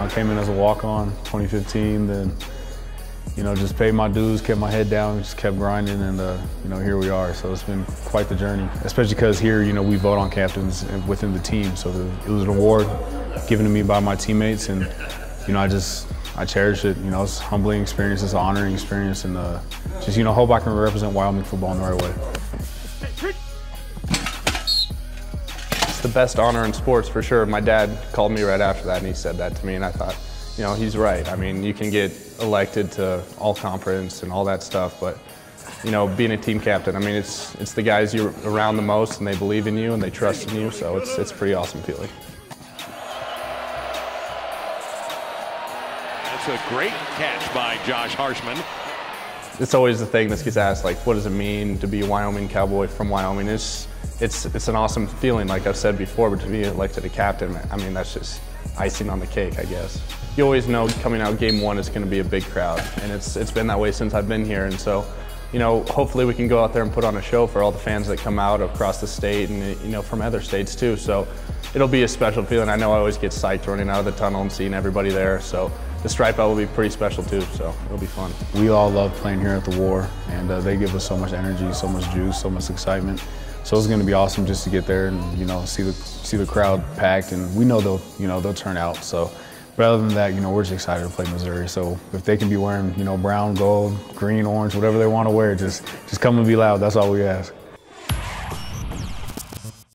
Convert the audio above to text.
know, I came in as a walk-on 2015, then, you know, just paid my dues, kept my head down, just kept grinding, and, uh, you know, here we are. So it's been quite the journey, especially because here, you know, we vote on captains within the team. So it was an award given to me by my teammates, and, you know, I just, I cherish it. You know, it's a humbling experience, it's an honoring experience, and uh, just, you know, hope I can represent Wyoming football in the right way. Best honor in sports for sure. My dad called me right after that and he said that to me and I thought, you know, he's right. I mean, you can get elected to all conference and all that stuff, but you know, being a team captain, I mean, it's it's the guys you're around the most and they believe in you and they trust in you, so it's it's pretty awesome feeling. That's a great catch by Josh Harshman. It's always the thing that gets asked, like, what does it mean to be a Wyoming Cowboy from Wyoming? It's it's it's an awesome feeling, like I've said before, but to be elected a captain, I mean, that's just icing on the cake, I guess. You always know coming out game one is going to be a big crowd, and it's it's been that way since I've been here, and so. You know, hopefully we can go out there and put on a show for all the fans that come out across the state and, you know, from other states too. So it'll be a special feeling. I know I always get psyched running out of the tunnel and seeing everybody there. So the stripe out will be pretty special too, so it'll be fun. We all love playing here at the War, and uh, they give us so much energy, so much juice, so much excitement. So it's going to be awesome just to get there and you know see the see the crowd packed, and we know they'll you know they'll turn out. So, but other than that, you know we're just excited to play Missouri. So if they can be wearing you know brown, gold, green, orange, whatever they want to wear, just just come and be loud. That's all we ask.